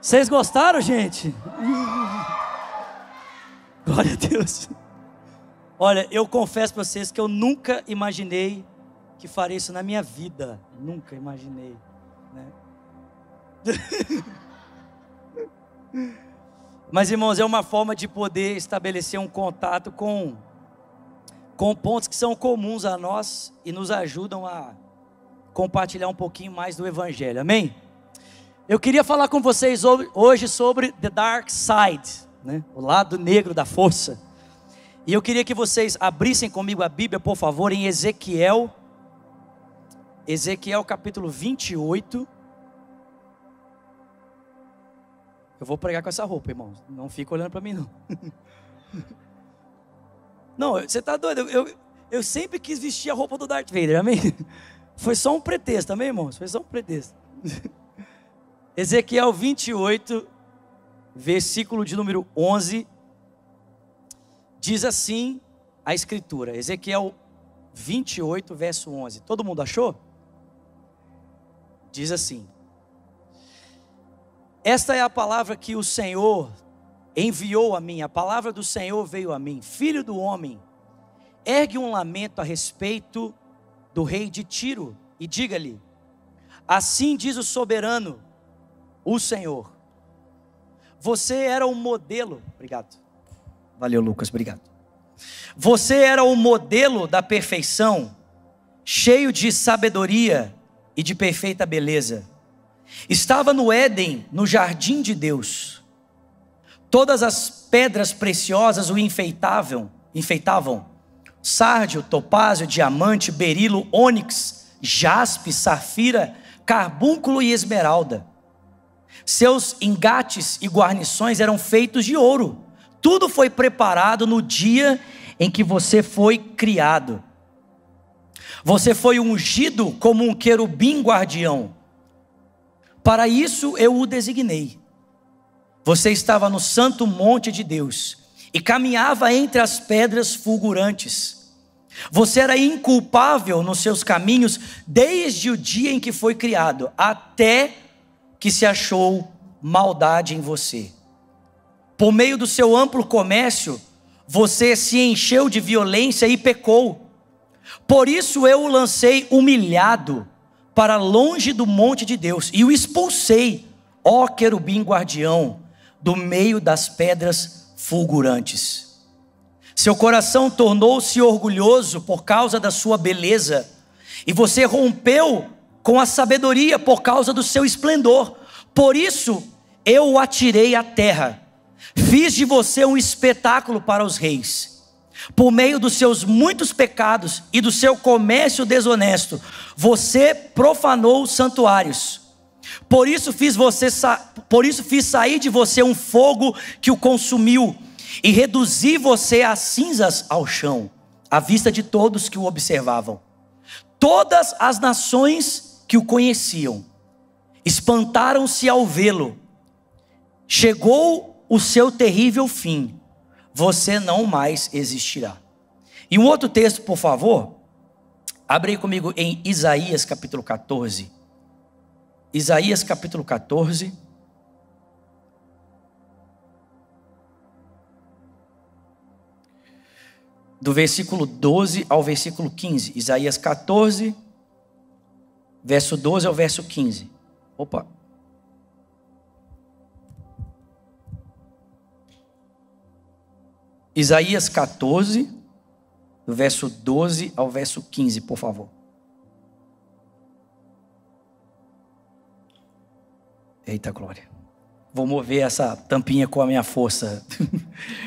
Vocês gostaram, gente? Glória a Deus. Olha, eu confesso para vocês que eu nunca imaginei que faria isso na minha vida. Nunca imaginei. Né? Mas, irmãos, é uma forma de poder estabelecer um contato com, com pontos que são comuns a nós e nos ajudam a compartilhar um pouquinho mais do Evangelho. Amém? Eu queria falar com vocês hoje sobre The Dark Side, né? o lado negro da força. E eu queria que vocês abrissem comigo a Bíblia, por favor, em Ezequiel, Ezequiel capítulo 28. Eu vou pregar com essa roupa, irmão. Não fica olhando para mim, não. Não, você está doido? Eu, eu, eu, sempre quis vestir a roupa do Darth Vader, amém? Foi só um pretexto, amém, irmãos? Foi só um pretexto. Ezequiel 28, versículo de número 11, diz assim a escritura. Ezequiel 28, verso 11. Todo mundo achou? Diz assim: Esta é a palavra que o Senhor enviou a mim, a palavra do Senhor veio a mim. Filho do homem, ergue um lamento a respeito do rei de Tiro e diga-lhe: Assim diz o soberano, o Senhor. Você era um modelo, obrigado. Valeu, Lucas, obrigado. Você era o modelo da perfeição, cheio de sabedoria e de perfeita beleza. Estava no Éden, no jardim de Deus. Todas as pedras preciosas o enfeitavam, enfeitavam. Sárdio, topázio, diamante, berilo, ônix, jaspe, safira, carbúnculo e esmeralda. Seus engates e guarnições eram feitos de ouro. Tudo foi preparado no dia em que você foi criado. Você foi ungido como um querubim guardião. Para isso eu o designei. Você estava no santo monte de Deus e caminhava entre as pedras fulgurantes. Você era inculpável nos seus caminhos desde o dia em que foi criado, até que se achou maldade em você. Por meio do seu amplo comércio, você se encheu de violência e pecou. Por isso eu o lancei humilhado para longe do monte de Deus e o expulsei, ó querubim guardião, do meio das pedras fulgurantes. Seu coração tornou-se orgulhoso por causa da sua beleza, e você rompeu com a sabedoria por causa do seu esplendor. Por isso eu o atirei à terra, fiz de você um espetáculo para os reis por meio dos seus muitos pecados e do seu comércio desonesto, você profanou os santuários. Por isso fiz você, por isso fiz sair de você um fogo que o consumiu e reduzi você a cinzas ao chão, à vista de todos que o observavam. Todas as nações que o conheciam espantaram-se ao vê-lo. Chegou o seu terrível fim você não mais existirá. E um outro texto, por favor, abre comigo em Isaías capítulo 14. Isaías capítulo 14. Do versículo 12 ao versículo 15. Isaías 14, verso 12 ao verso 15. Opa, Isaías 14, do verso 12 ao verso 15, por favor. Eita glória. Vou mover essa tampinha com a minha força.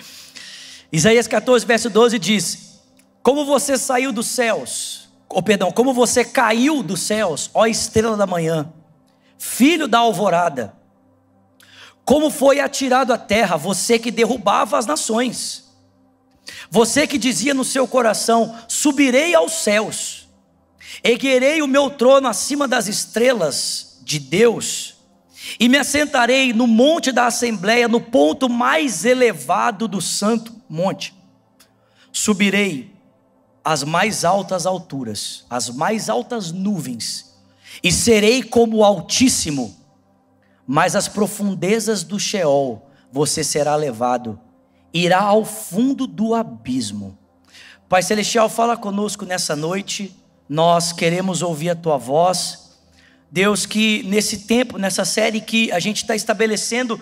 Isaías 14, verso 12 diz: Como você saiu dos céus, oh, perdão, como você caiu dos céus, ó estrela da manhã, filho da alvorada, como foi atirado à terra, você que derrubava as nações. Você que dizia no seu coração: subirei aos céus, erguerei o meu trono acima das estrelas de Deus, e me assentarei no monte da assembleia, no ponto mais elevado do santo monte. Subirei às mais altas alturas, às mais altas nuvens, e serei como o Altíssimo. mas às profundezas do Sheol você será levado, irá ao fundo do abismo. Pai Celestial, fala conosco nessa noite, nós queremos ouvir a tua voz. Deus, que nesse tempo, nessa série que a gente está estabelecendo,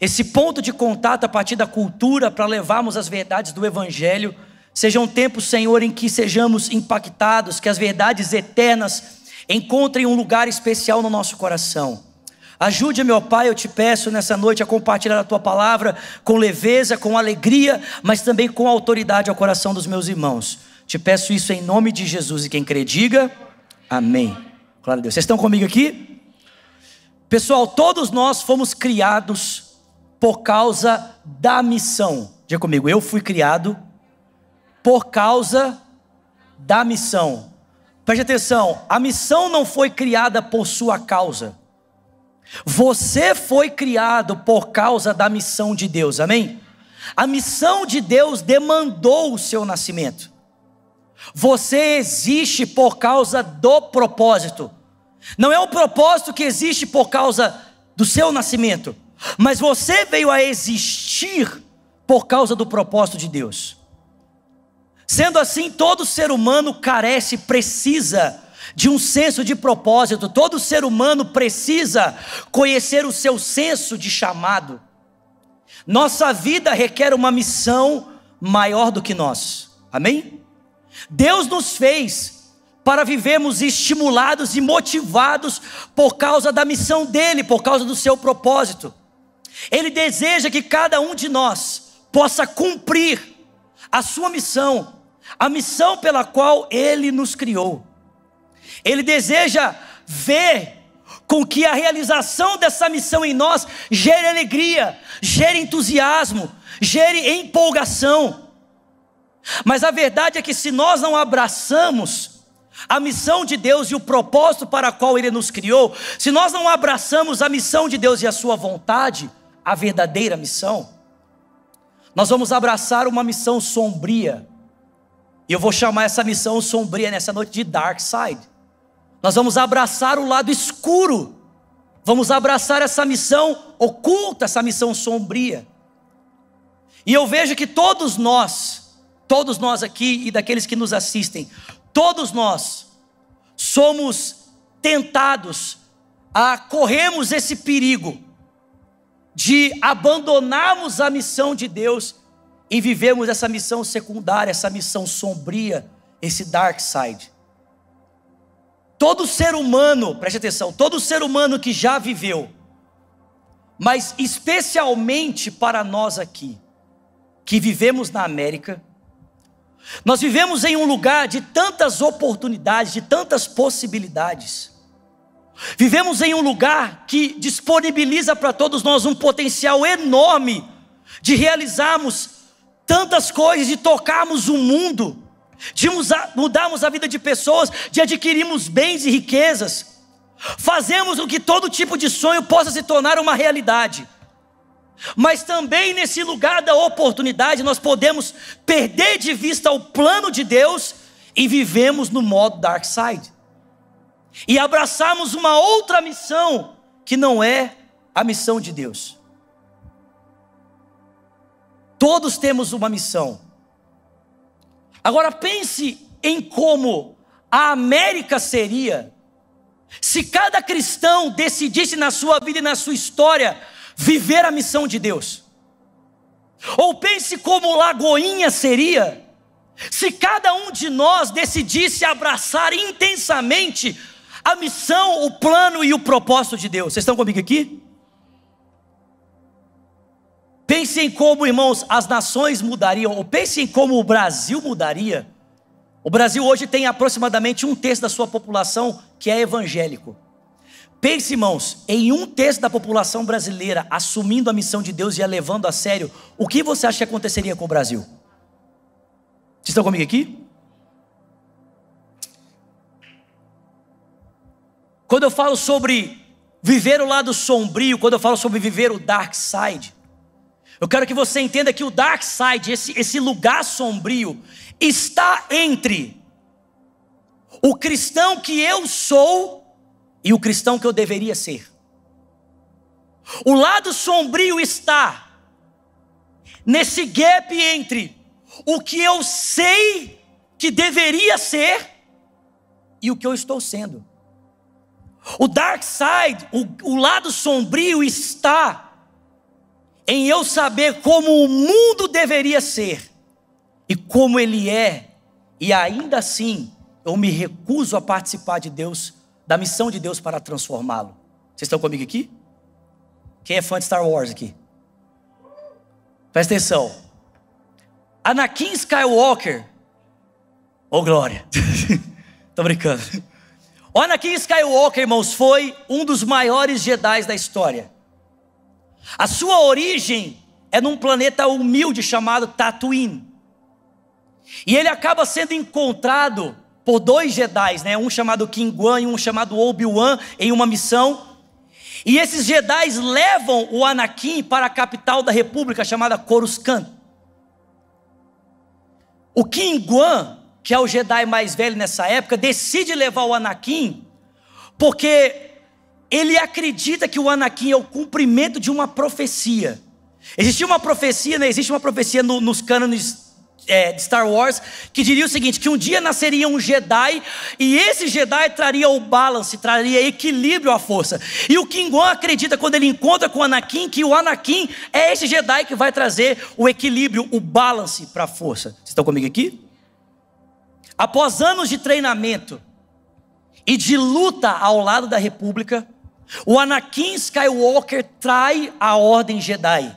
esse ponto de contato a partir da cultura para levarmos as verdades do Evangelho, seja um tempo, Senhor, em que sejamos impactados, que as verdades eternas encontrem um lugar especial no nosso coração. Ajude, meu Pai, eu te peço nessa noite a compartilhar a tua palavra com leveza, com alegria, mas também com autoridade ao coração dos meus irmãos. Te peço isso em nome de Jesus e quem crê, diga amém. Glória a Deus. Vocês estão comigo aqui? Pessoal, todos nós fomos criados por causa da missão. Diga comigo, eu fui criado por causa da missão. Preste atenção, a missão não foi criada por sua causa. Você foi criado por causa da missão de Deus, amém? A missão de Deus demandou o seu nascimento. Você existe por causa do propósito. Não é o propósito que existe por causa do seu nascimento, mas você veio a existir por causa do propósito de Deus. Sendo assim, todo ser humano carece, precisa de um senso de propósito. Todo ser humano precisa conhecer o seu senso de chamado. Nossa vida requer uma missão maior do que nós. Amém? Deus nos fez para vivermos estimulados e motivados por causa da missão dele, por causa do seu propósito. Ele deseja que cada um de nós possa cumprir a sua missão, a missão pela qual ele nos criou. Ele deseja ver com que a realização dessa missão em nós gere alegria, gere entusiasmo, gere empolgação. Mas a verdade é que se nós não abraçamos a missão de Deus e o propósito para o qual Ele nos criou, se nós não abraçamos a missão de Deus e a Sua vontade, a verdadeira missão, nós vamos abraçar uma missão sombria. E eu vou chamar essa missão sombria nessa noite de dark side. Nós vamos abraçar o lado escuro, vamos abraçar essa missão oculta, essa missão sombria. E eu vejo que todos nós, todos nós aqui e daqueles que nos assistem, todos nós somos tentados a corrermos esse perigo de abandonarmos a missão de Deus e vivemos essa missão secundária, essa missão sombria, esse dark side. Todo ser humano, preste atenção, todo ser humano que já viveu, mas especialmente para nós aqui, que vivemos na América, nós vivemos em um lugar de tantas oportunidades, de tantas possibilidades. Vivemos em um lugar que disponibiliza para todos nós um potencial enorme de realizarmos tantas coisas, de tocarmos o mundo de mudarmos a vida de pessoas, de adquirirmos bens e riquezas, fazemos o que todo tipo de sonho possa se tornar uma realidade. Mas também nesse lugar da oportunidade nós podemos perder de vista o plano de Deus e vivemos no modo dark side. E abraçarmos uma outra missão que não é a missão de Deus. Todos temos uma missão. Agora pense em como a América seria se cada cristão decidisse na sua vida e na sua história viver a missão de Deus. Ou pense como Lagoinha seria se cada um de nós decidisse abraçar intensamente a missão, o plano e o propósito de Deus. Vocês estão comigo aqui? Pense em como, irmãos, as nações mudariam, ou pense em como o Brasil mudaria. O Brasil hoje tem aproximadamente um terço da sua população que é evangélico. Pense, irmãos, em um terço da população brasileira assumindo a missão de Deus e a levando a sério, o que você acha que aconteceria com o Brasil? Vocês estão comigo aqui? Quando eu falo sobre viver o lado sombrio, quando eu falo sobre viver o dark side, eu quero que você entenda que o dark side, esse, esse lugar sombrio, está entre o cristão que eu sou e o cristão que eu deveria ser. O lado sombrio está nesse gap entre o que eu sei que deveria ser e o que eu estou sendo. O dark side, o, o lado sombrio está em eu saber como o mundo deveria ser e como ele é, e ainda assim eu me recuso a participar de Deus, da missão de Deus para transformá-lo. Vocês estão comigo aqui? Quem é fã de Star Wars aqui? Presta atenção. Anakin Skywalker. Ô oh, glória. Tô brincando. O Anakin Skywalker, irmãos, foi um dos maiores Jedi da história. A sua origem é num planeta humilde chamado Tatooine. E ele acaba sendo encontrado por dois Jedi, né? um chamado Wan e um chamado Obi-Wan, em uma missão. E esses Jedi levam o Anakin para a capital da república chamada Coruscant. O Wan, que é o Jedi mais velho nessa época, decide levar o Anakin porque ele acredita que o Anakin é o cumprimento de uma profecia. Existia uma profecia, né? existe uma profecia no, nos cânones é, de Star Wars, que diria o seguinte: que um dia nasceria um Jedi, e esse Jedi traria o balance, traria equilíbrio à força. E o King Gon acredita, quando ele encontra com o Anakin, que o Anakin é esse Jedi que vai trazer o equilíbrio, o balance para a força. Vocês estão comigo aqui? Após anos de treinamento e de luta ao lado da República, o Anakin Skywalker trai a ordem Jedi.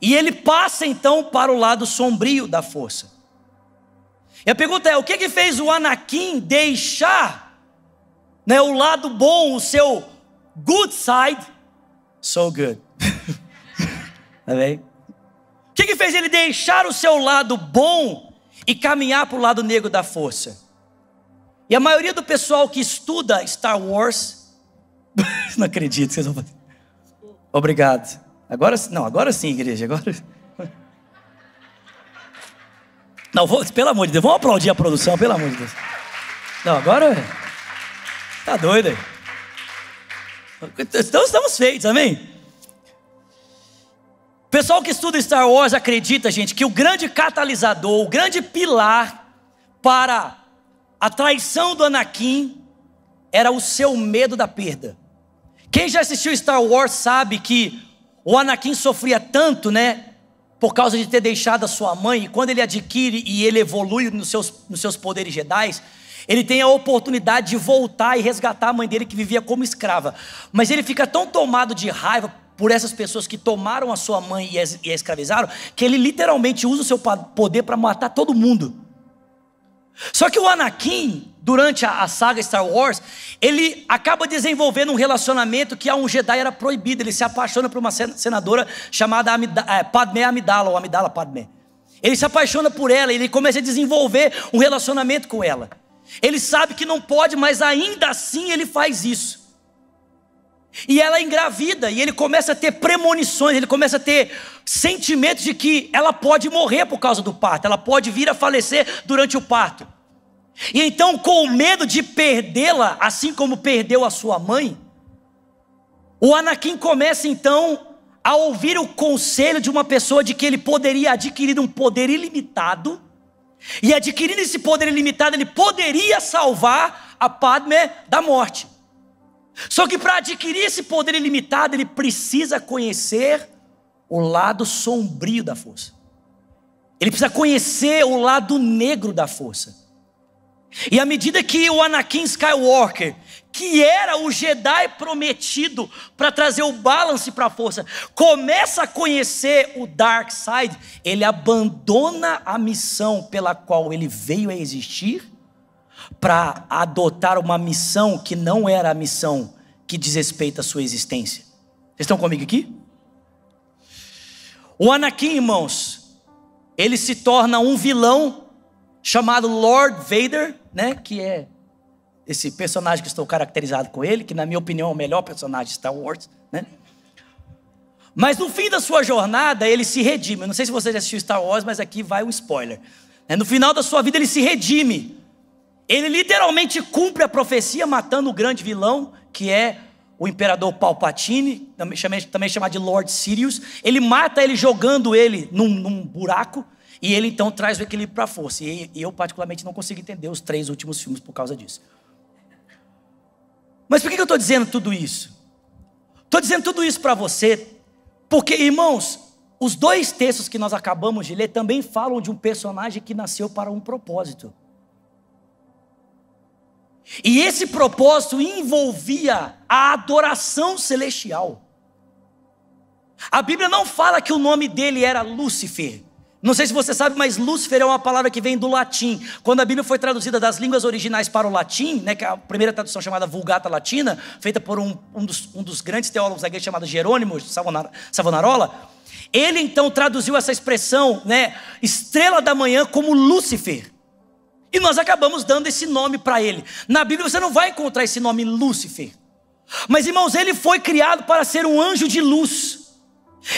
E ele passa então para o lado sombrio da força. E a pergunta é: o que que fez o Anakin deixar né, o lado bom, o seu good side, so good? tá bem? O que que fez ele deixar o seu lado bom e caminhar para o lado negro da força? E a maioria do pessoal que estuda Star Wars, não acredito que vocês vão fazer. Obrigado. Agora, não, agora sim, igreja, agora. Não, vou, pelo amor de Deus, vamos aplaudir a produção, pelo amor de Deus. Não, agora. Tá doido aí. Então estamos feitos, amém? Pessoal que estuda Star Wars acredita, gente, que o grande catalisador, o grande pilar para a traição do Anakin era o seu medo da perda. Quem já assistiu Star Wars sabe que o Anakin sofria tanto, né? Por causa de ter deixado a sua mãe, e quando ele adquire e ele evolui nos seus, nos seus poderes Jedi, ele tem a oportunidade de voltar e resgatar a mãe dele que vivia como escrava. Mas ele fica tão tomado de raiva por essas pessoas que tomaram a sua mãe e a escravizaram, que ele literalmente usa o seu poder para matar todo mundo. Só que o Anakin, durante a, saga Star Wars, ele acaba desenvolvendo um relacionamento que a um Jedi era proibido. Ele se apaixona por uma senadora chamada Amida, é, Padmé Amidala, ou Amidala Padmé. Ele se apaixona por ela ele começa a desenvolver um relacionamento com ela. Ele sabe que não pode, mas ainda assim ele faz isso. E ela engravida, e ele começa a ter premonições, ele começa a ter sentimentos de que ela pode morrer por causa do parto, ela pode vir a falecer durante o parto. E então, com medo de perdê-la, assim como perdeu a sua mãe, o Anakin começa então a ouvir o conselho de uma pessoa de que ele poderia adquirir um poder ilimitado, e adquirindo esse poder ilimitado, ele poderia salvar a Padme da morte. Só que para adquirir esse poder ilimitado, ele precisa conhecer o lado sombrio da força. Ele precisa conhecer o lado negro da força. E à medida que o Anakin Skywalker, que era o Jedi prometido para trazer o balance para a força, começa a conhecer o Dark Side, ele abandona a missão pela qual ele veio a existir para adotar uma missão que não era a missão que diz respeito à sua existência. Vocês estão comigo aqui? O Anakin, irmãos, ele se torna um vilão chamado Lord Vader, né, que é esse personagem que estou caracterizado com ele, que na minha opinião é o melhor personagem de Star Wars, né? Mas no fim da sua jornada ele se redime. Eu não sei se você já assistiu Star Wars, mas aqui vai um spoiler. No final da sua vida ele se redime. Ele literalmente cumpre a profecia matando o grande vilão, que é o imperador Palpatine, também chamado de Lord Sirius. Ele mata ele jogando ele num, num buraco. E ele então traz o equilíbrio para a força. E eu, particularmente, não consigo entender os três últimos filmes por causa disso. Mas por que eu estou dizendo tudo isso? Estou dizendo tudo isso para você, porque, irmãos, os dois textos que nós acabamos de ler também falam de um personagem que nasceu para um propósito. E esse propósito envolvia a adoração celestial. A Bíblia não fala que o nome dele era Lúcifer. Não sei se você sabe, mas Lúcifer é uma palavra que vem do latim. Quando a Bíblia foi traduzida das línguas originais para o latim, né, que é a primeira tradução chamada Vulgata Latina, feita por um, um, dos, um dos, grandes teólogos da igreja chamado Jerônimo Savonarola, ele então traduziu essa expressão, né, estrela da manhã, como Lúcifer. E nós acabamos dando esse nome para ele. Na Bíblia você não vai encontrar esse nome Lúcifer. Mas irmãos, ele foi criado para ser um anjo de luz.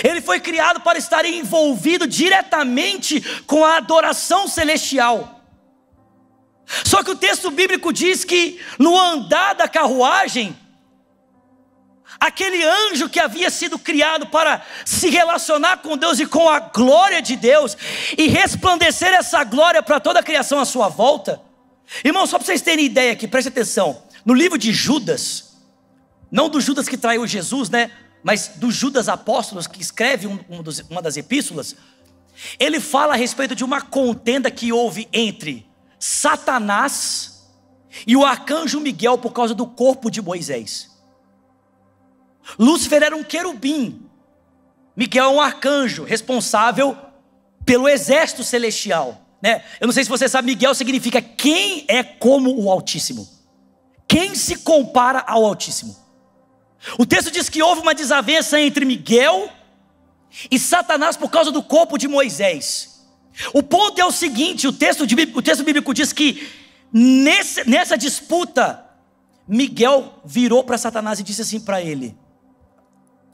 Ele foi criado para estar envolvido diretamente com a adoração celestial. Só que o texto bíblico diz que no andar da carruagem, aquele anjo que havia sido criado para se relacionar com Deus e com a glória de Deus, e resplandecer essa glória para toda a criação à sua volta. Irmão, só para vocês terem ideia aqui, preste atenção. No livro de Judas, não do Judas que traiu Jesus, né? mas do Judas Apóstolos, que escreve um, um uma das epístolas, ele fala a respeito de uma contenda que houve entre Satanás e o arcanjo Miguel por causa do corpo de Moisés. Lúcifer era um querubim, Miguel é um arcanjo responsável pelo exército celestial. Né? Eu não sei se você sabe, Miguel significa quem é como o Altíssimo, quem se compara ao Altíssimo. O texto diz que houve uma desavença entre Miguel e Satanás por causa do corpo de Moisés. O ponto é o seguinte: o texto, de, o texto bíblico diz que nesse, nessa disputa, Miguel virou para Satanás e disse assim para ele: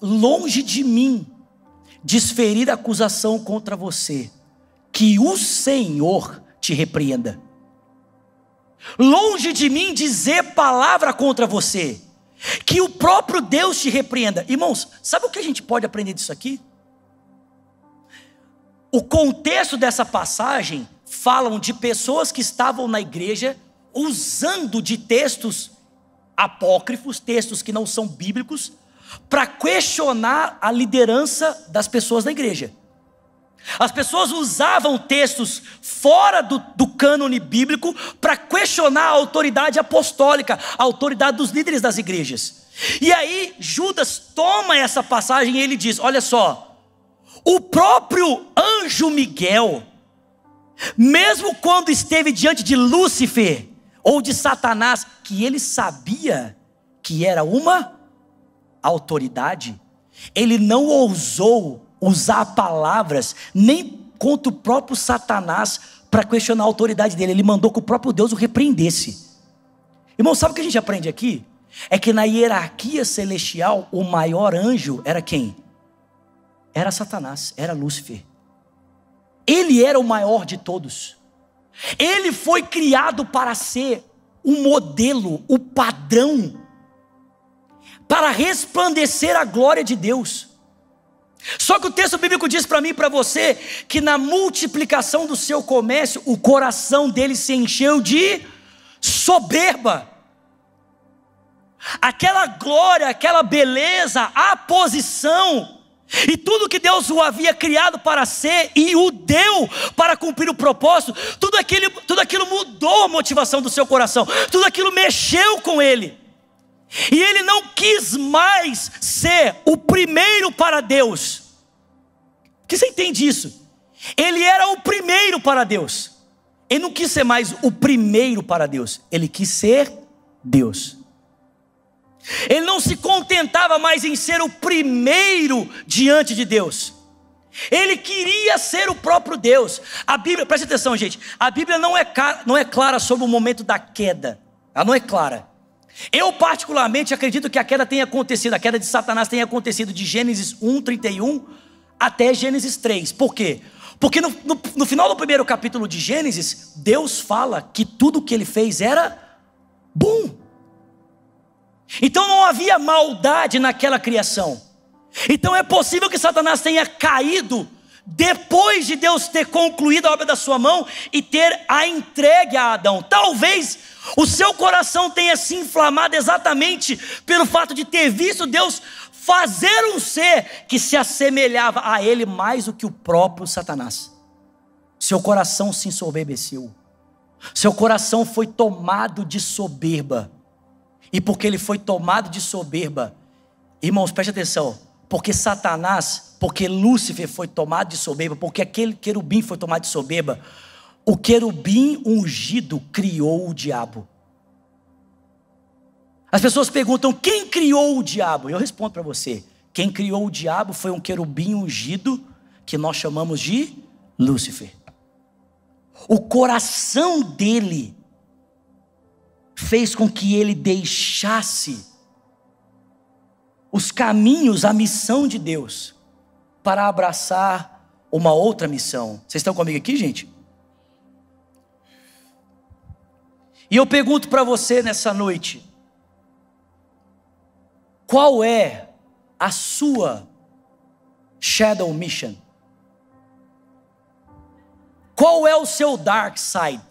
Longe de mim desferir acusação contra você, que o Senhor te repreenda. Longe de mim dizer palavra contra você que o próprio Deus te repreenda. Irmãos, sabe o que a gente pode aprender disso aqui? O contexto dessa passagem falam de pessoas que estavam na igreja usando de textos apócrifos, textos que não são bíblicos, para questionar a liderança das pessoas da igreja. As pessoas usavam textos fora do, do cânone bíblico para questionar a autoridade apostólica, a autoridade dos líderes das igrejas. E aí Judas toma essa passagem e ele diz: Olha só, o próprio anjo Miguel, mesmo quando esteve diante de Lúcifer ou de Satanás, que ele sabia que era uma autoridade, ele não ousou usar palavras nem contra o próprio Satanás para questionar a autoridade dele. Ele mandou que o próprio Deus o repreendesse. Irmão, sabe o que a gente aprende aqui? É que na hierarquia celestial, o maior anjo era quem? Era Satanás, era Lúcifer. Ele era o maior de todos. Ele foi criado para ser o modelo, o padrão, para resplandecer a glória de Deus. Só que o texto bíblico diz para mim e para você que na multiplicação do seu comércio, o coração dele se encheu de soberba. Aquela glória, aquela beleza, a posição, e tudo que Deus o havia criado para ser e o deu para cumprir o propósito, tudo aquilo, tudo aquilo mudou a motivação do seu coração, tudo aquilo mexeu com ele. E ele não quis mais ser o primeiro para Deus. Que você entende isso? Ele era o primeiro para Deus. Ele não quis ser mais o primeiro para Deus, ele quis ser Deus. Ele não se contentava mais em ser o primeiro diante de Deus. Ele queria ser o próprio Deus. A Bíblia, preste atenção, gente. A Bíblia não é, não é clara sobre o momento da queda. Ela não é clara. Eu, particularmente, acredito que a queda tenha acontecido, a queda de Satanás tenha acontecido de Gênesis 1, 31 até Gênesis 3. Por quê? Porque no, no, no final do primeiro capítulo de Gênesis, Deus fala que tudo o que ele fez era bom. Então não havia maldade naquela criação. Então é possível que Satanás tenha caído depois de Deus ter concluído a obra da sua mão e ter a entregue a Adão. Talvez o seu coração tenha se inflamado exatamente pelo fato de ter visto Deus fazer um ser que se assemelhava a ele mais do que o próprio Satanás. Seu coração se ensoberbeceu. Seu coração foi tomado de soberba. E porque ele foi tomado de soberba, irmãos, preste atenção, porque Satanás, porque Lúcifer foi tomado de soberba, porque aquele querubim foi tomado de soberba, o querubim ungido criou o diabo. As pessoas perguntam: quem criou o diabo? Eu respondo para você: quem criou o diabo foi um querubim ungido que nós chamamos de Lúcifer. O coração dele fez com que ele deixasse os caminhos, a missão de Deus, para abraçar uma outra missão. Vocês estão comigo aqui, gente? E eu pergunto para você nessa noite: qual é a sua shadow mission? Qual é o seu dark side?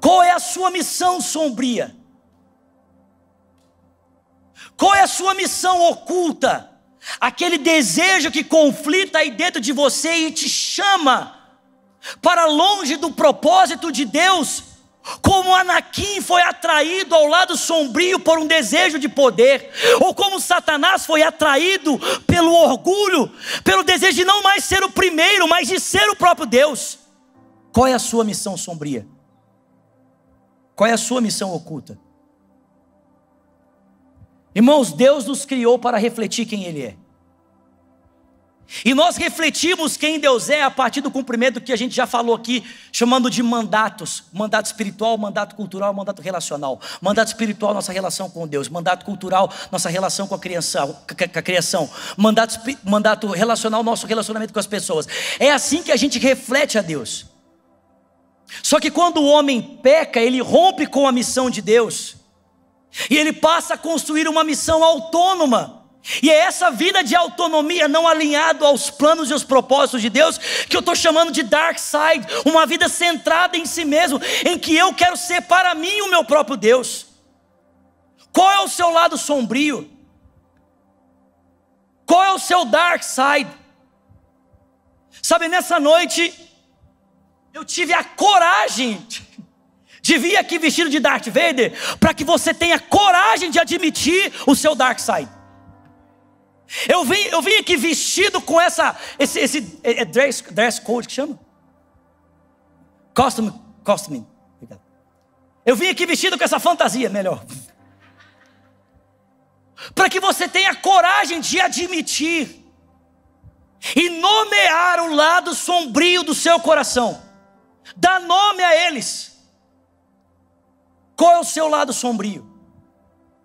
Qual é a sua missão sombria? Qual é a sua missão oculta? Aquele desejo que conflita aí dentro de você e te chama para longe do propósito de Deus, como Anakim foi atraído ao lado sombrio por um desejo de poder, ou como Satanás foi atraído pelo orgulho, pelo desejo de não mais ser o primeiro, mas de ser o próprio Deus. Qual é a sua missão sombria? Qual é a sua missão oculta? Irmãos, Deus nos criou para refletir quem Ele é. E nós refletimos quem Deus é a partir do cumprimento que a gente já falou aqui, chamando de mandatos: mandato espiritual, mandato cultural, mandato relacional. Mandato espiritual, nossa relação com Deus. Mandato cultural, nossa relação com a criação. Com a criação. Mandato, mandato relacional, nosso relacionamento com as pessoas. É assim que a gente reflete a Deus. Só que quando o homem peca, ele rompe com a missão de Deus. E ele passa a construir uma missão autônoma. E é essa vida de autonomia não alinhado aos planos e aos propósitos de Deus que eu estou chamando de dark side, uma vida centrada em si mesmo, em que eu quero ser para mim o meu próprio Deus. Qual é o seu lado sombrio? Qual é o seu dark side? Sabe, nessa noite, eu tive a coragem de vir aqui vestido de Darth Vader, para que você tenha coragem de admitir o seu dark side. Eu vim, eu vim aqui vestido com essa, esse, esse é, é dress, dress code que chama? Costume, costume. Eu vim aqui vestido com essa fantasia, melhor. Para que você tenha coragem de admitir e nomear o lado sombrio do seu coração. Dá nome a eles. Qual é o seu lado sombrio?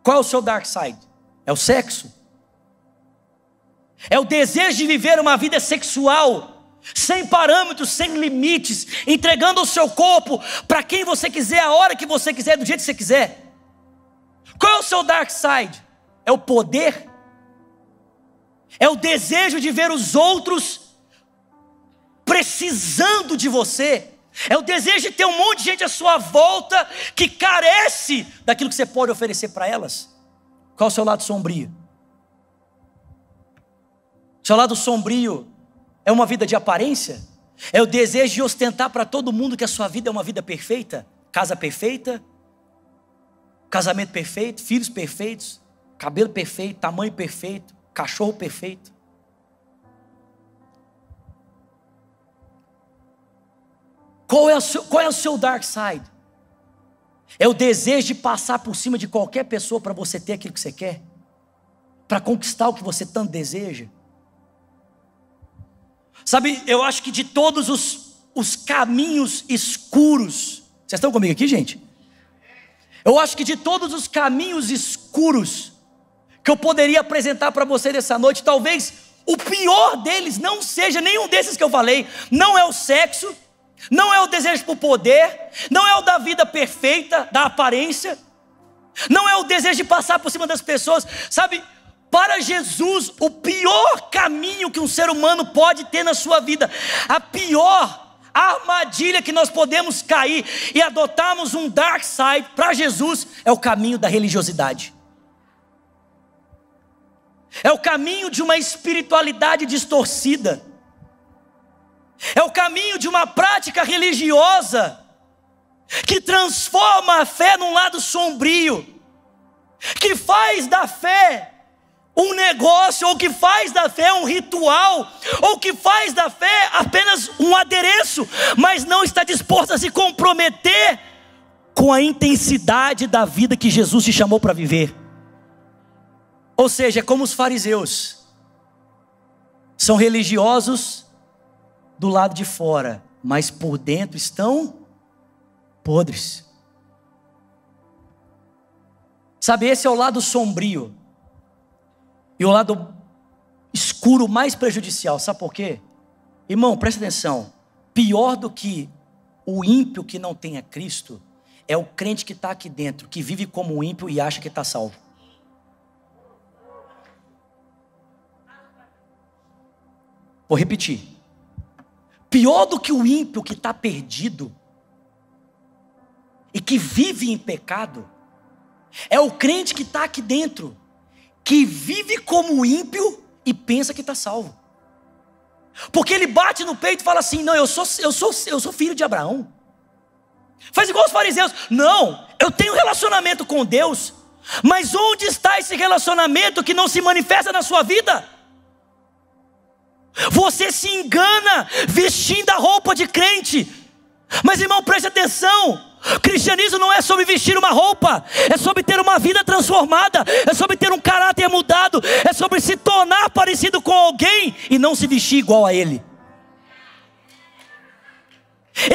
Qual é o seu dark side? É o sexo? É o desejo de viver uma vida sexual sem parâmetros, sem limites, entregando o seu corpo para quem você quiser, a hora que você quiser, do jeito que você quiser. Qual é o seu dark side? É o poder? É o desejo de ver os outros precisando de você? É o desejo de ter um monte de gente à sua volta que carece daquilo que você pode oferecer para elas? Qual é o seu lado sombrio? Seu lado sombrio é uma vida de aparência? É o desejo de ostentar para todo mundo que a sua vida é uma vida perfeita? Casa perfeita, casamento perfeito, filhos perfeitos, cabelo perfeito, tamanho perfeito, cachorro perfeito. Qual é o seu, qual é o seu dark side? É o desejo de passar por cima de qualquer pessoa para você ter aquilo que você quer? Para conquistar o que você tanto deseja? Sabe, eu acho que de todos os, os caminhos escuros, vocês estão comigo aqui, gente? Eu acho que de todos os caminhos escuros que eu poderia apresentar para você nessa noite, talvez o pior deles não seja nenhum desses que eu falei, não é o sexo, não é o desejo por poder, não é o da vida perfeita, da aparência, não é o desejo de passar por cima das pessoas, sabe? Para Jesus, o pior caminho que um ser humano pode ter na sua vida, a pior armadilha que nós podemos cair e adotarmos um dark side para Jesus é o caminho da religiosidade. É o caminho de uma espiritualidade distorcida. É o caminho de uma prática religiosa que transforma a fé num lado sombrio, que faz da fé um negócio, ou que faz da fé um ritual, ou que faz da fé apenas um adereço, mas não está disposto a se comprometer com a intensidade da vida que Jesus te chamou para viver. Ou seja, é como os fariseus, são religiosos do lado de fora, mas por dentro estão podres. Sabe, esse é o lado sombrio. E o lado escuro mais prejudicial, sabe por quê? Irmão, presta atenção. Pior do que o ímpio que não tenha Cristo é o crente que está aqui dentro, que vive como um ímpio e acha que está salvo. Vou repetir. Pior do que o ímpio que está perdido e que vive em pecado é o crente que está aqui dentro, que vive como ímpio e pensa que está salvo. Porque ele bate no peito e fala assim: Não, eu sou, eu sou, eu sou filho de Abraão. Faz igual os fariseus: Não, eu tenho relacionamento com Deus, mas onde está esse relacionamento que não se manifesta na sua vida? Você se engana vestindo a roupa de crente, mas irmão, preste atenção: Cristianismo não é sobre vestir uma roupa, é sobre ter uma vida transformada, é sobre ter um caráter mudado, é sobre se tornar parecido com alguém e não se vestir igual a ele.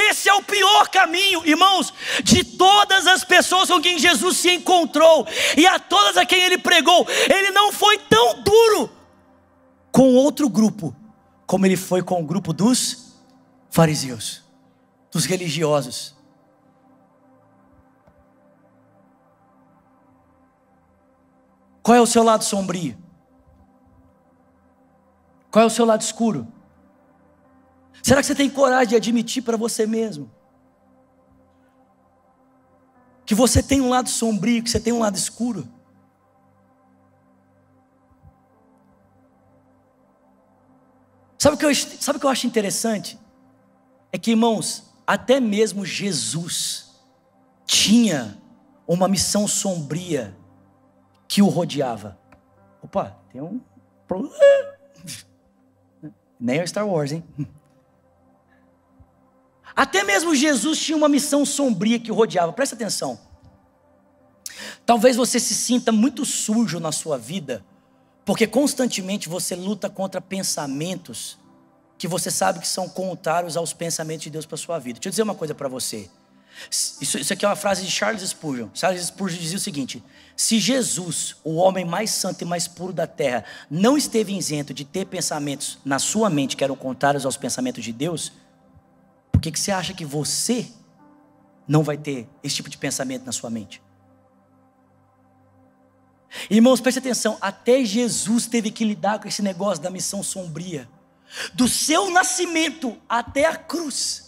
Esse é o pior caminho, irmãos, de todas as pessoas com quem Jesus se encontrou e a todas a quem ele pregou. Ele não foi tão duro com outro grupo como ele foi com o grupo dos fariseus, dos religiosos. Qual é o seu lado sombrio? Qual é o seu lado escuro? Será que você tem coragem de admitir para você mesmo que você tem um lado sombrio, que você tem um lado escuro? Sabe o que eu, sabe o que eu acho interessante? É que, irmãos, até mesmo Jesus tinha uma missão sombria que o rodeava. Opa, tem um. Nem é Star Wars, hein? Até mesmo Jesus tinha uma missão sombria que o rodeava. Presta atenção. Talvez você se sinta muito sujo na sua vida, porque constantemente você luta contra pensamentos que você sabe que são contrários aos pensamentos de Deus para sua vida. Deixa eu dizer uma coisa para você. Isso, isso aqui é uma frase de Charles Spurgeon. Charles Spurgeon dizia o seguinte: se Jesus, o homem mais santo e mais puro da terra, não esteve isento de ter pensamentos na sua mente que eram contrários aos pensamentos de Deus, por que, que você acha que você não vai ter esse tipo de pensamento na sua mente? Irmãos, preste atenção, até Jesus teve que lidar com esse negócio da missão sombria, do seu nascimento até a cruz.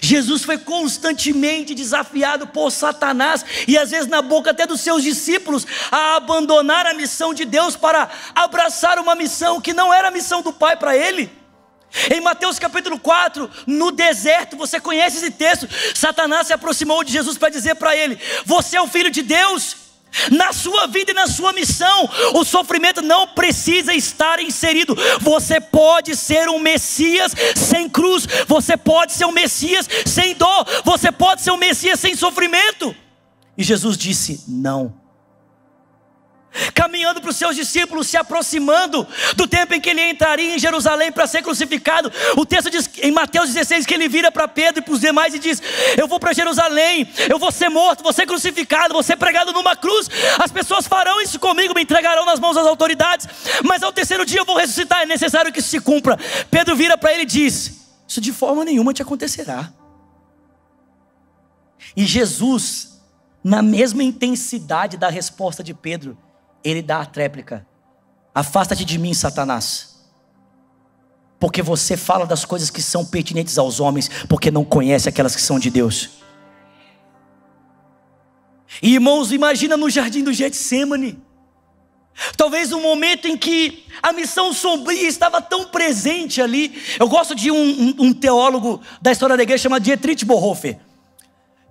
Jesus foi constantemente desafiado por Satanás e às vezes na boca até dos seus discípulos a abandonar a missão de Deus para abraçar uma missão que não era a missão do Pai para ele. Em Mateus capítulo 4, no deserto, você conhece esse texto? Satanás se aproximou de Jesus para dizer para ele: Você é o filho de Deus? Na sua vida e na sua missão, o sofrimento não precisa estar inserido. Você pode ser um Messias sem cruz, você pode ser um Messias sem dor, você pode ser um Messias sem sofrimento. E Jesus disse: Não caminhando para os seus discípulos, se aproximando do tempo em que ele entraria em Jerusalém para ser crucificado. O texto diz em Mateus 16 que ele vira para Pedro e para os demais e diz: Eu vou para Jerusalém, eu vou ser morto, vou ser crucificado, vou ser pregado numa cruz. As pessoas farão isso comigo, me entregarão nas mãos das autoridades, mas ao terceiro dia eu vou ressuscitar. É necessário que isso se cumpra. Pedro vira para ele e diz: Isso de forma nenhuma te acontecerá. E Jesus na mesma intensidade da resposta de Pedro, ele dá a tréplica: Afasta-te de mim, Satanás. Porque você fala das coisas que são pertinentes aos homens, porque não conhece aquelas que são de Deus. E irmãos, imagina no jardim do Getsemane. Talvez um momento em que a missão sombria estava tão presente ali. Eu gosto de um, um, um teólogo da história da igreja chamado Dietrich Bonhoeffer.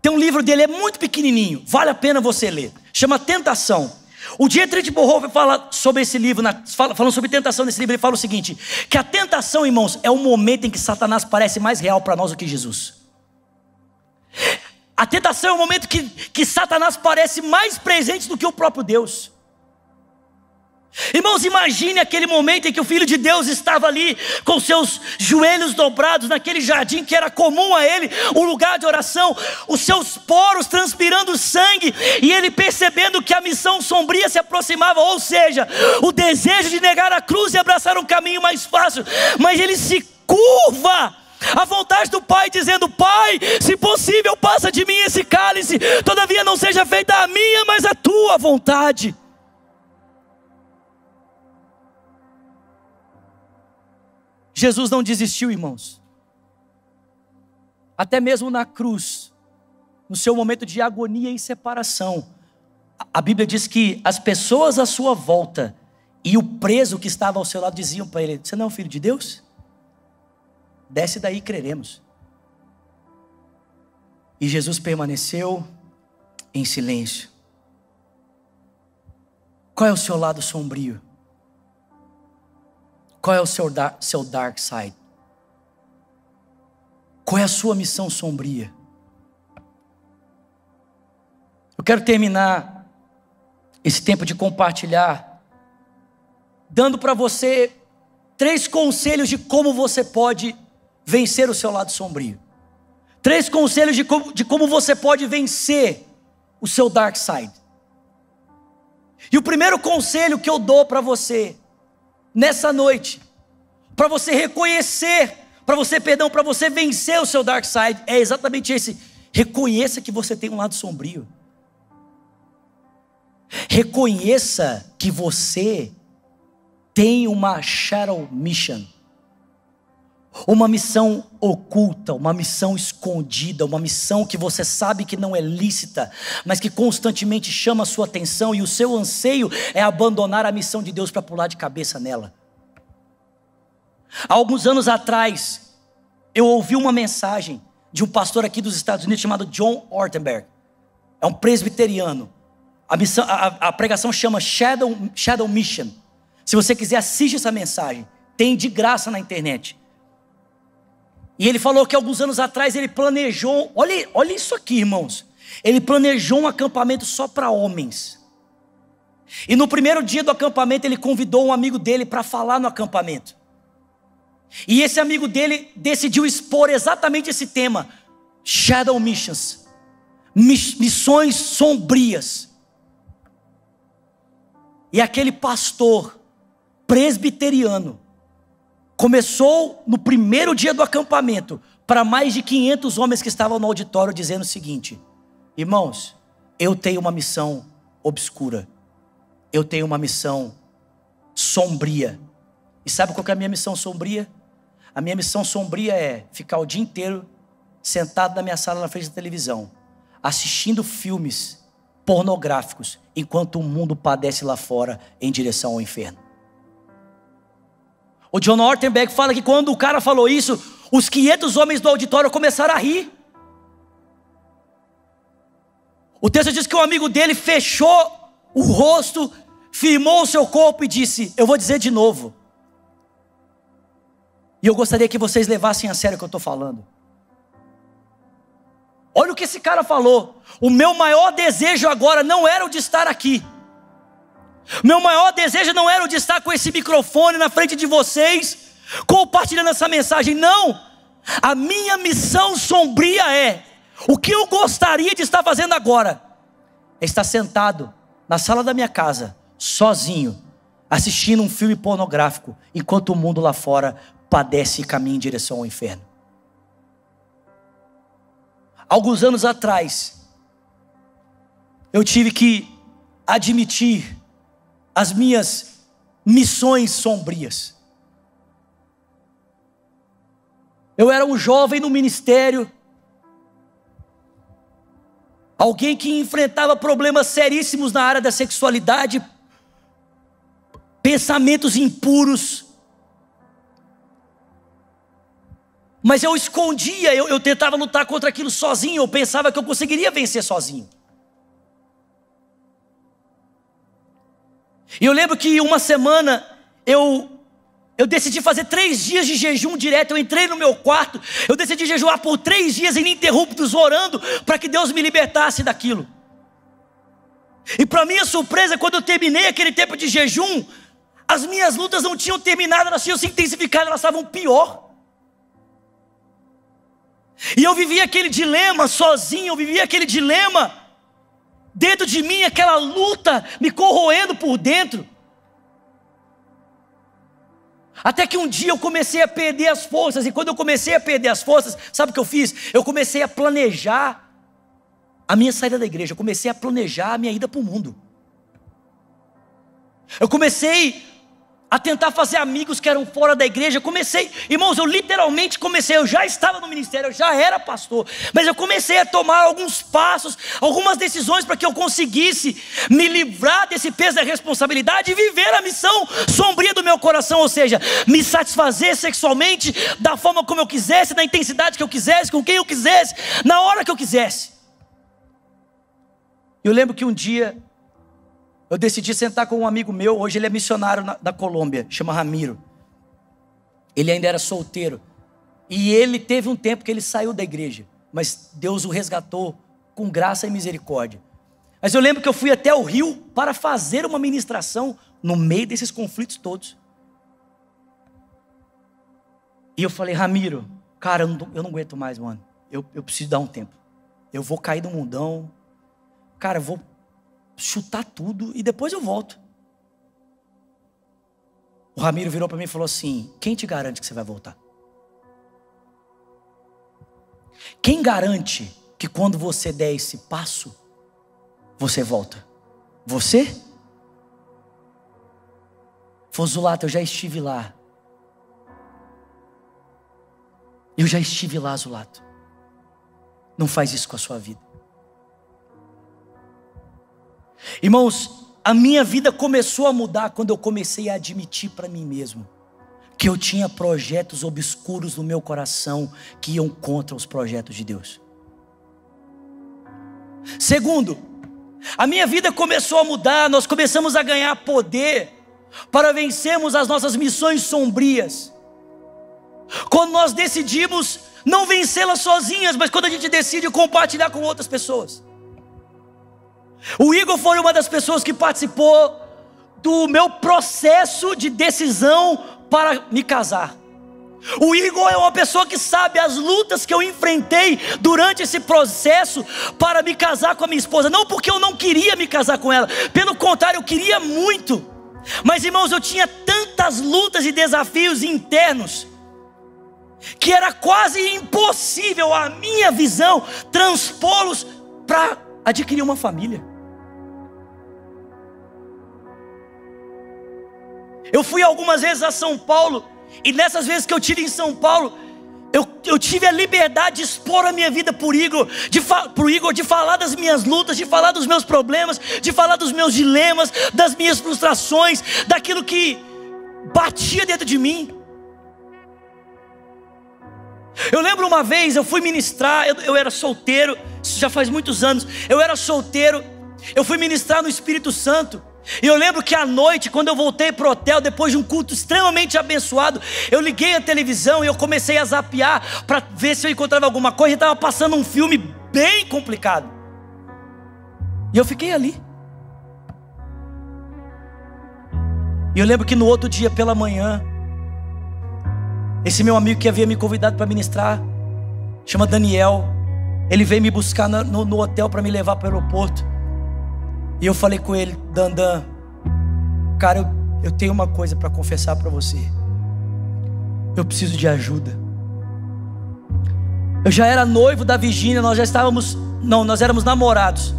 Tem um livro dele, é muito pequenininho, vale a pena você ler. Chama Tentação. O Dietrich Bonhoeffer fala sobre esse livro, falando sobre tentação nesse livro, ele fala o seguinte: que a tentação, irmãos, é o momento em que Satanás parece mais real para nós do que Jesus. A tentação é o momento que, que Satanás parece mais presente do que o próprio Deus. Irmãos, imagine aquele momento em que o Filho de Deus estava ali com seus joelhos dobrados naquele jardim que era comum a ele, o lugar de oração, os seus poros transpirando sangue e ele percebendo que a missão sombria se aproximava, ou seja, o desejo de negar a cruz e abraçar um caminho mais fácil, mas ele se curva a vontade do Pai, dizendo: Pai, se possível, passa de mim esse cálice, todavia não seja feita a minha, mas a tua vontade. Jesus não desistiu, irmãos. Até mesmo na cruz, no seu momento de agonia e separação, a Bíblia diz que as pessoas à sua volta e o preso que estava ao seu lado diziam para ele: Você não é filho de Deus? Desce daí e creremos. E Jesus permaneceu em silêncio. Qual é o seu lado sombrio? Qual é o seu seu dark side? Qual é a sua missão sombria? Eu quero terminar esse tempo de compartilhar, dando para você três conselhos de como você pode vencer o seu lado sombrio. Três conselhos de como, de como você pode vencer o seu dark side. E o primeiro conselho que eu dou para você nessa noite, para você reconhecer, para você, perdão, para você vencer o seu dark side, é exatamente esse. Reconheça que você tem um lado sombrio. Reconheça que você tem uma shadow mission. Uma missão oculta, uma missão escondida, uma missão que você sabe que não é lícita, mas que constantemente chama a sua atenção e o seu anseio é abandonar a missão de Deus para pular de cabeça nela. Há alguns anos atrás, eu ouvi uma mensagem de um pastor aqui dos Estados Unidos chamado John Ortenberg. É um presbiteriano. A, missão, a, a pregação chama Shadow, Shadow Mission. Se você quiser, assiste essa mensagem. Tem de graça na internet. E ele falou que alguns anos atrás ele planejou, olha, olha isso aqui, irmãos. Ele planejou um acampamento só para homens. E no primeiro dia do acampamento ele convidou um amigo dele para falar no acampamento. E esse amigo dele decidiu expor exatamente esse tema: Shadow Missions, missões sombrias. E aquele pastor presbiteriano Começou no primeiro dia do acampamento, para mais de 500 homens que estavam no auditório, dizendo o seguinte: Irmãos, eu tenho uma missão obscura, eu tenho uma missão sombria. E sabe qual é a minha missão sombria? A minha missão sombria é ficar o dia inteiro sentado na minha sala na frente da televisão, assistindo filmes pornográficos, enquanto o mundo padece lá fora em direção ao inferno. O John Ortenberg fala que quando o cara falou isso, os 500 homens do auditório começaram a rir. O texto diz que o amigo dele fechou o rosto, firmou o seu corpo e disse: Eu vou dizer de novo. E eu gostaria que vocês levassem a sério o que eu estou falando. Olha o que esse cara falou. O meu maior desejo agora não era o de estar aqui. Meu maior desejo não era de estar com esse microfone na frente de vocês, compartilhando essa mensagem, não. A minha missão sombria é: o que eu gostaria de estar fazendo agora é estar sentado na sala da minha casa, sozinho, assistindo um filme pornográfico, enquanto o mundo lá fora padece e caminha em direção ao inferno. Alguns anos atrás, eu tive que admitir as minhas missões sombrias. Eu era um jovem no ministério, alguém que enfrentava problemas seríssimos na área da sexualidade, pensamentos impuros. Mas eu escondia, eu, eu tentava lutar contra aquilo sozinho, eu pensava que eu conseguiria vencer sozinho. E eu lembro que uma semana eu eu decidi fazer três dias de jejum direto. Eu entrei no meu quarto, eu decidi jejuar por três dias ininterruptos, orando para que Deus me libertasse daquilo. E para minha surpresa, quando eu terminei aquele tempo de jejum, as minhas lutas não tinham terminado, elas tinham se intensificado, elas estavam pior. E eu vivia aquele dilema sozinho, eu vivia aquele dilema dentro de mim, aquela luta me corroendo por dentro. Até que um dia eu comecei a perder as forças, e quando eu comecei a perder as forças, sabe o que eu fiz? Eu comecei a planejar a minha saída da igreja, eu comecei a planejar a minha ida para o mundo. Eu comecei a tentar fazer amigos que eram fora da igreja. Comecei, irmãos, eu literalmente comecei, eu já estava no ministério, eu já era pastor, mas eu comecei a tomar alguns passos, algumas decisões para que eu conseguisse me livrar desse peso da responsabilidade e viver a missão sombria do meu coração, ou seja, me satisfazer sexualmente da forma como eu quisesse, na intensidade que eu quisesse, com quem eu quisesse, na hora que eu quisesse. Eu lembro que um dia eu decidi sentar com um amigo meu, hoje ele é missionário na, da Colômbia, chama Ramiro. Ele ainda era solteiro. E ele teve um tempo que ele saiu da igreja, mas Deus o resgatou com graça e misericórdia. Mas eu lembro que eu fui até o Rio para fazer uma ministração no meio desses conflitos todos. E eu falei, Ramiro, cara, eu não, eu não aguento mais, mano. Eu, eu preciso dar um tempo. Eu vou cair do mundão. Cara, eu vou chutar tudo e depois eu volto. O Ramiro virou para mim e falou assim: Quem te garante que você vai voltar? Quem garante que quando você der esse passo, você volta? Você? Fozulato, eu já estive lá. Eu já estive lá, Zulato. Não faz isso com a sua vida. Irmãos, a minha vida começou a mudar quando eu comecei a admitir para mim mesmo que eu tinha projetos obscuros no meu coração que iam contra os projetos de Deus. Segundo, a minha vida começou a mudar, nós começamos a ganhar poder para vencermos as nossas missões sombrias. Quando nós decidimos não vencê-las sozinhas, mas quando a gente decide compartilhar com outras pessoas. O Igor foi uma das pessoas que participou do meu processo de decisão para me casar. O Igor é uma pessoa que sabe as lutas que eu enfrentei durante esse processo para me casar com a minha esposa. Não porque eu não queria me casar com ela, pelo contrário, eu queria muito. Mas irmãos, eu tinha tantas lutas e desafios internos que era quase impossível a minha visão transpô-los para adquirir uma família. Eu fui algumas vezes a São Paulo, e nessas vezes que eu tive em São Paulo, eu, eu tive a liberdade de expor a minha vida por Igor, de pro Igor, de falar das minhas lutas, de falar dos meus problemas, de falar dos meus dilemas, das minhas frustrações, daquilo que batia dentro de mim. Eu lembro uma vez, eu fui ministrar, eu, eu era solteiro, isso já faz muitos anos, eu era solteiro, eu fui ministrar no Espírito Santo. E eu lembro que à noite, quando eu voltei para o hotel, depois de um culto extremamente abençoado, eu liguei a televisão e eu comecei a zapear para ver se eu encontrava alguma coisa. E estava passando um filme bem complicado. E eu fiquei ali. E eu lembro que no outro dia pela manhã, esse meu amigo que havia me convidado para ministrar, chama Daniel, ele veio me buscar no, no, no hotel para me levar para o aeroporto. E eu falei com ele, Dandan, cara, eu, eu tenho uma coisa para confessar para você. Eu preciso de ajuda. Eu já era noivo da Virgínia, nós já estávamos, não, nós éramos namorados.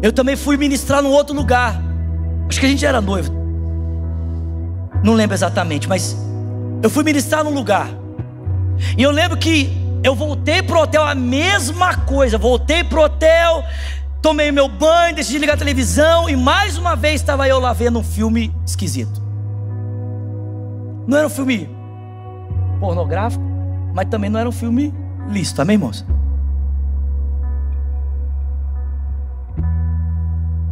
Eu também fui ministrar num outro lugar. Acho que a gente era noivo. Não lembro exatamente, mas eu fui ministrar num lugar. E eu lembro que eu voltei pro hotel a mesma coisa. Voltei pro hotel, tomei meu banho, decidi ligar a televisão e mais uma vez estava eu lá vendo um filme esquisito. Não era um filme pornográfico, mas também não era um filme lícito, amém, irmãos?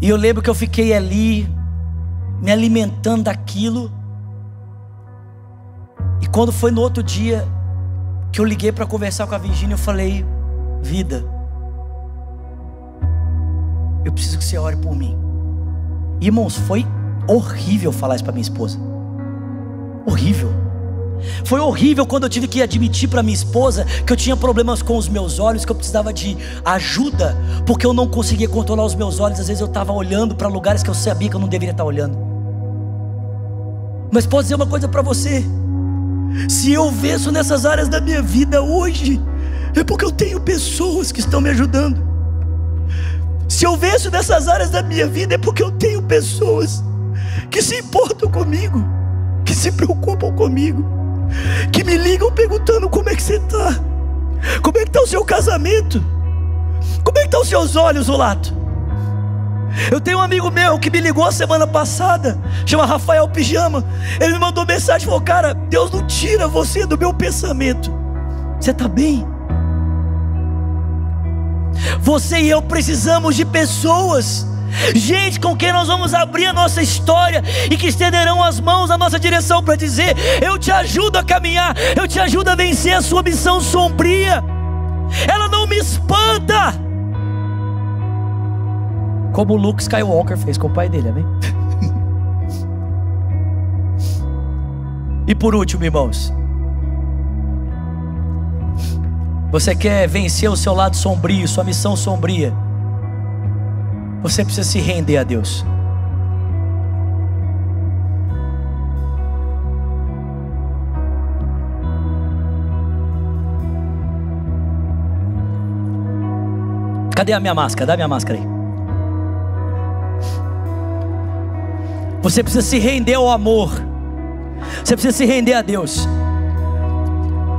E eu lembro que eu fiquei ali, me alimentando daquilo. E quando foi no outro dia que eu liguei para conversar com a Virgínia, eu falei: Vida, eu preciso que você ore por mim. Irmãos, foi horrível falar isso para minha esposa. Horrível. Foi horrível quando eu tive que admitir para minha esposa que eu tinha problemas com os meus olhos, que eu precisava de ajuda, porque eu não conseguia controlar os meus olhos. Às vezes eu estava olhando para lugares que eu sabia que eu não deveria estar olhando. Mas posso dizer uma coisa para você: se eu venço nessas áreas da minha vida hoje, é porque eu tenho pessoas que estão me ajudando. Se eu venço nessas áreas da minha vida, é porque eu tenho pessoas que se importam comigo, que se preocupam comigo que me ligam perguntando como é que você está, como é que está o seu casamento, como é que estão tá os seus olhos, Olato. Eu tenho um amigo meu que me ligou a semana passada, chama Rafael Pijama. Ele me mandou mensagem e falou: Cara, Deus não tira você do meu pensamento. Você está bem? Você e eu precisamos de pessoas gente com quem nós vamos abrir a nossa história e que estenderão as mãos na nossa direção para dizer: Eu te ajudo a caminhar, eu te ajudo a vencer a sua missão sombria. Ela não me espanta, como Luke Skywalker fez com o pai dele, amém? e por último, irmãos, você quer vencer o seu lado sombrio, sua missão sombria? Você precisa se render a Deus. Cadê a minha máscara? Dá minha máscara aí. Você precisa se render ao amor. Você precisa se render a Deus.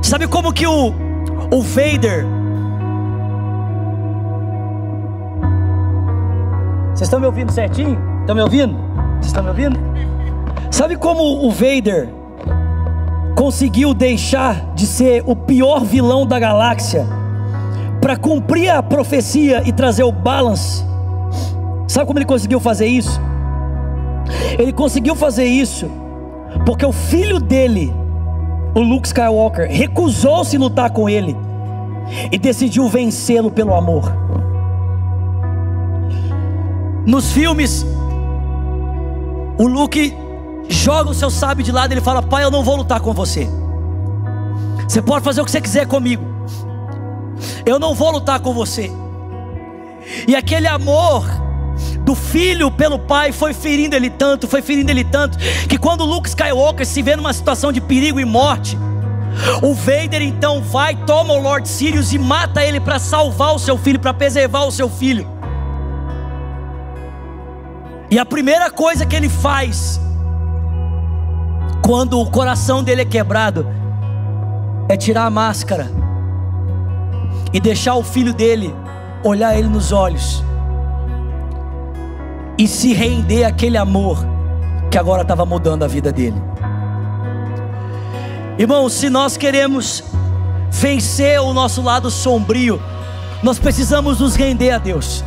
Sabe como que o, o Vader Vocês estão me ouvindo certinho? Estão me ouvindo? Vocês estão me ouvindo? Sabe como o Vader conseguiu deixar de ser o pior vilão da galáxia para cumprir a profecia e trazer o balance? Sabe como ele conseguiu fazer isso? Ele conseguiu fazer isso porque o filho dele, o Luke Skywalker, recusou-se lutar com ele e decidiu vencê-lo pelo amor. Nos filmes, o Luke joga o seu sábio de lado e ele fala: Pai, eu não vou lutar com você. Você pode fazer o que você quiser comigo. Eu não vou lutar com você. E aquele amor do filho pelo pai foi ferindo ele tanto, foi ferindo ele tanto, que quando Luke Skywalker se vê numa situação de perigo e morte, o Vader então vai, toma o Lord Sirius e mata ele para salvar o seu filho, para preservar o seu filho. E a primeira coisa que ele faz, quando o coração dele é quebrado, é tirar a máscara e deixar o filho dele olhar ele nos olhos e se render àquele amor que agora estava mudando a vida dele. Irmãos, se nós queremos vencer o nosso lado sombrio, nós precisamos nos render a Deus.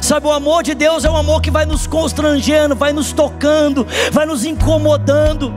Sabe, o amor de Deus é um amor que vai nos constrangendo, vai nos tocando, vai nos incomodando.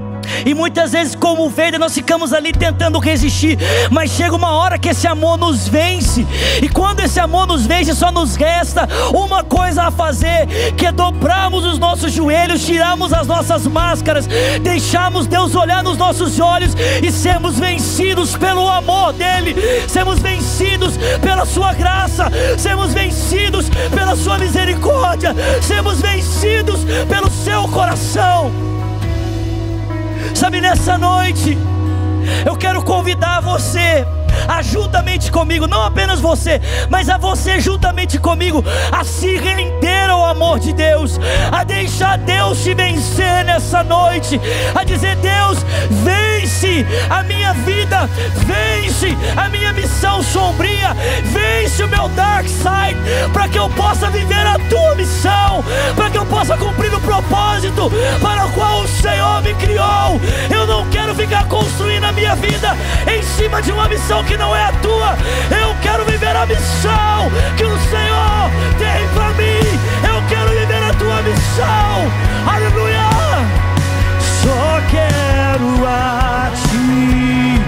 E muitas vezes, como ovelha, nós ficamos ali tentando resistir, mas chega uma hora que esse amor nos vence, e quando esse amor nos vence, só nos resta uma coisa a fazer: que é dobrarmos os nossos joelhos, tirarmos as nossas máscaras, deixarmos Deus olhar nos nossos olhos e sermos vencidos pelo amor dEle, sermos vencidos pela Sua graça, sermos vencidos pela Sua misericórdia, sermos vencidos pelo Seu coração. Sabe, nessa noite, eu quero convidar você juntamente comigo, não apenas você, mas a você juntamente comigo, a se render ao amor de Deus, a deixar Deus te vencer nessa noite, a dizer: Deus, vence a minha vida, vence a minha missão sombria, vence o meu dark side, para que eu possa viver a tua missão, para que eu possa cumprir o propósito para o qual o Senhor me criou. Eu não quero ficar construindo a minha vida em cima de uma missão que não é a tua. Eu quero viver a missão que o Senhor tem para mim. Eu quero viver a tua missão. Aleluia. Só quero a ti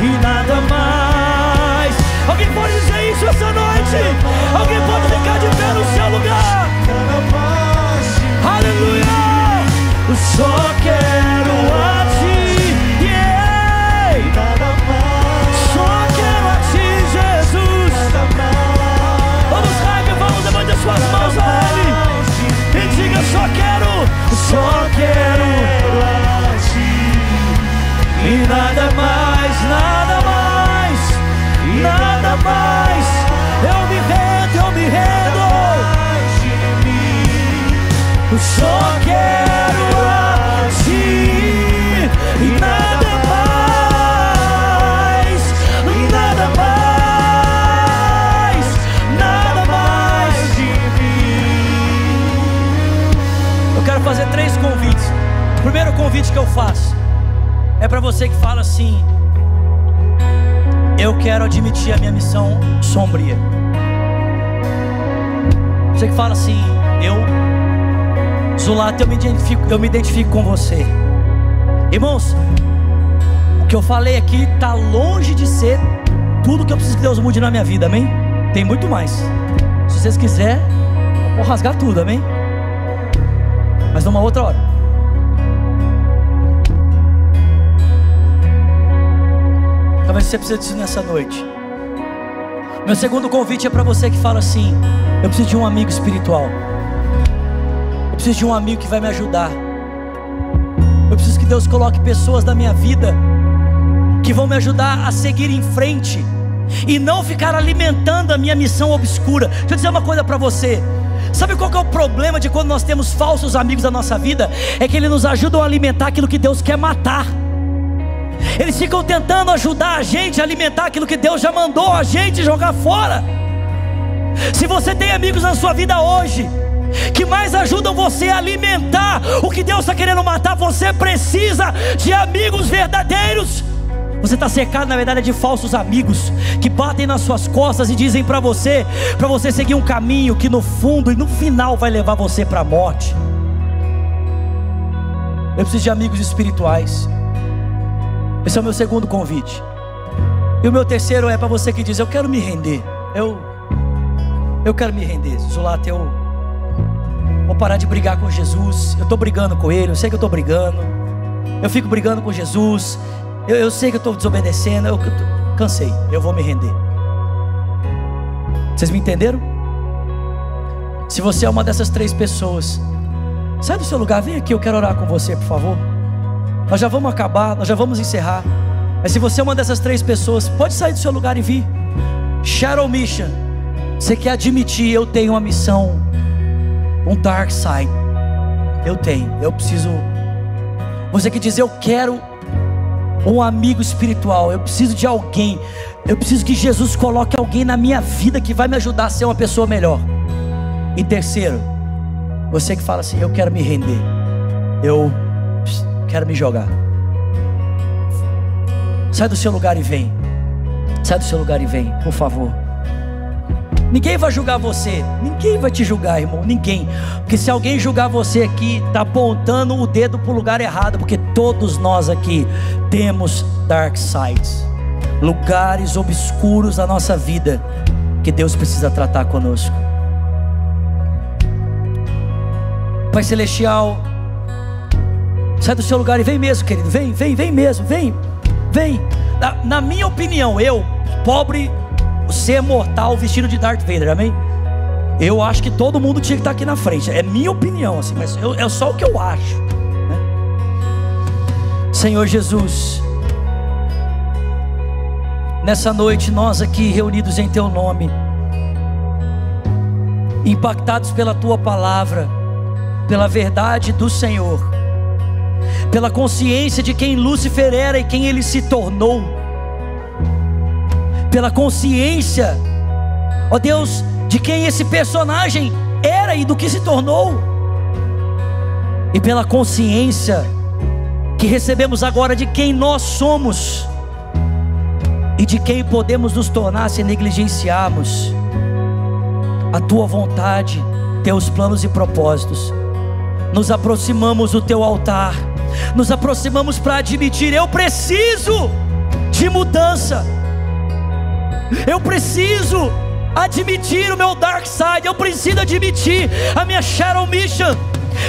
e nada mais. Alguém pode dizer isso essa noite? Alguém pode ficar de pé no seu lugar? Aleluia. Só quero identifico, eu me identifico com você. Irmãos, o que eu falei aqui está longe de ser tudo que eu preciso que Deus mude na minha vida, amém? Tem muito mais. Se vocês quiserem, eu vou rasgar tudo, amém? Mas numa outra hora. Talvez você precise disso nessa noite. Meu segundo convite é para você que fala assim: eu preciso de um amigo espiritual. Preciso de um amigo que vai me ajudar. Eu preciso que Deus coloque pessoas na minha vida que vão me ajudar a seguir em frente e não ficar alimentando a minha missão obscura. Deixa eu dizer uma coisa para você. Sabe qual é o problema de quando nós temos falsos amigos na nossa vida? É que eles nos ajudam a alimentar aquilo que Deus quer matar. Eles ficam tentando ajudar a gente a alimentar aquilo que Deus já mandou a gente jogar fora. Se você tem amigos na sua vida hoje, que mais ajudam você a alimentar o que Deus está querendo matar, você precisa de amigos verdadeiros. Você está cercado, na verdade, de falsos amigos que batem nas suas costas e dizem para você, para você seguir um caminho que no fundo e no final vai levar você para a morte. Eu preciso de amigos espirituais. Esse é o meu segundo convite. E o meu terceiro é para você que diz: Eu quero me render. Eu, eu quero me render. Zulata, eu vou parar de brigar com Jesus. Eu estou brigando com Ele. Eu sei que eu estou brigando. Eu fico brigando com Jesus. Eu, eu sei que eu estou desobedecendo. Eu, eu cansei. Eu vou me render. Vocês me entenderam? Se você é uma dessas três pessoas, sai do seu lugar. Vem aqui. Eu quero orar com você, por favor. Nós já vamos acabar, nós já vamos encerrar. Mas se você é uma dessas três pessoas, pode sair do seu lugar e vir. Shadow Mission. Você quer admitir, eu tenho uma missão, um dark side. Eu tenho, eu preciso. Você que diz, eu quero um amigo espiritual, eu preciso de alguém. Eu preciso que Jesus coloque alguém na minha vida que vai me ajudar a ser uma pessoa melhor. E terceiro, você que fala assim, eu quero me render. Eu quero me jogar. Sai do seu lugar e vem. Sai do seu lugar e vem, por favor. Ninguém vai julgar você. Ninguém vai te julgar, irmão. Ninguém. Porque se alguém julgar você aqui, está apontando o dedo para o lugar errado. Porque todos nós aqui temos dark sides lugares obscuros da nossa vida que Deus precisa tratar conosco. Pai Celestial, Sai do seu lugar e vem mesmo, querido. Vem, vem, vem mesmo, vem, vem. Na, na minha opinião, eu, pobre, ser mortal vestido de Darth Vader, amém? Eu acho que todo mundo tinha que estar aqui na frente. É minha opinião, assim, mas eu, é só o que eu acho. Né? Senhor Jesus, Nessa noite, nós aqui reunidos em Teu nome, impactados pela Tua palavra, pela verdade do Senhor, pela consciência de quem Lúcifer era e quem ele se tornou, pela consciência, ó Deus, de quem esse personagem era e do que se tornou, e pela consciência que recebemos agora de quem nós somos e de quem podemos nos tornar se negligenciarmos a tua vontade, teus planos e propósitos. Nos aproximamos do teu altar, nos aproximamos para admitir: eu preciso de mudança, eu preciso admitir o meu dark side, eu preciso admitir a minha Shadow Mission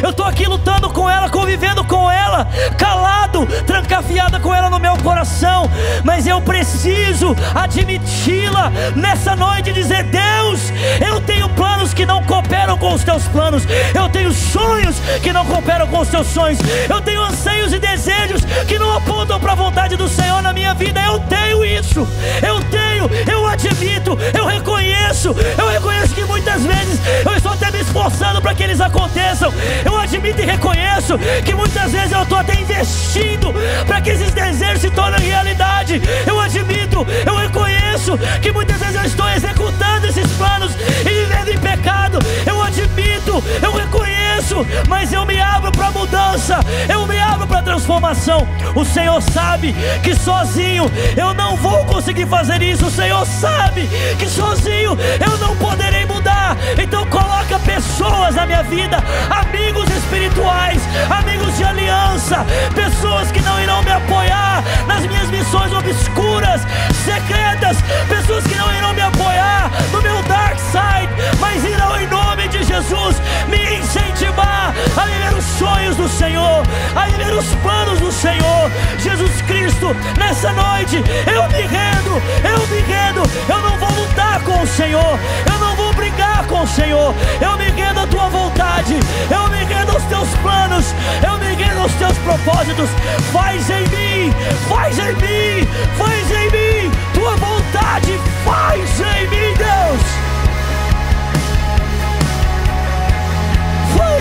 eu estou aqui lutando com ela, convivendo com ela, calado, trancafiada com ela no meu coração. Mas eu preciso admiti-la nessa noite e dizer: Deus, eu tenho planos que não cooperam com os teus planos. Eu tenho sonhos que não cooperam com os teus sonhos. Eu tenho anseios e desejos que não apontam para a vontade do Senhor na minha vida. Eu tenho isso. Eu tenho, eu admito, eu reconheço. Eu reconheço que muitas vezes eu estou até me esforçando para que eles aconteçam. Eu admito e reconheço que muitas vezes eu estou até investindo para que esses desejos se tornem realidade. Eu admito, eu reconheço que muitas vezes eu estou executando esses planos e vivendo em pecado. Eu you admito, eu reconheço, mas eu me abro para mudança, eu me abro para transformação. O Senhor sabe que sozinho eu não vou conseguir fazer isso. O Senhor sabe que sozinho eu não poderei mudar. Então coloca pessoas na minha vida, amigos espirituais, amigos de aliança, pessoas que não irão me apoiar nas minhas missões obscuras, secretas, pessoas que não irão me apoiar no meu dark side, mas irão em nome de Jesus me incentivar a viver os sonhos do Senhor, a viver os planos do Senhor. Jesus Cristo, nessa noite eu me rendo, eu me rendo, eu não vou lutar com o Senhor, eu não vou brigar com o Senhor, eu me rendo à tua vontade, eu me rendo aos teus planos, eu me rendo aos teus propósitos. Faz em mim, faz em mim, faz em mim, tua vontade, faz em mim, Deus.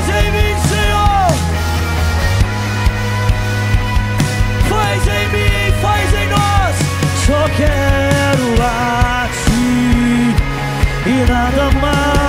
Faz em mim, Senhor. Faz em mim, faz em nós. Só quero a ti e nada mais.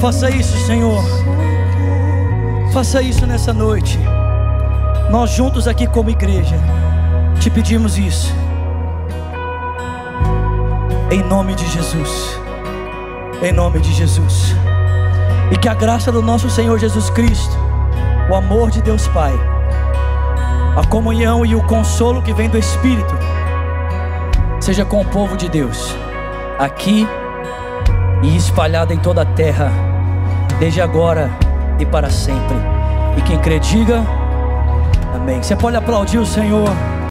Faça isso, Senhor. Faça isso nessa noite. Nós juntos aqui como igreja te pedimos isso. Em nome de Jesus. Em nome de Jesus. E que a graça do nosso Senhor Jesus Cristo, o amor de Deus Pai, a comunhão e o consolo que vem do Espírito, seja com o povo de Deus, aqui e espalhada em toda a terra, desde agora e para sempre. E quem crê, diga amém. Você pode aplaudir o Senhor.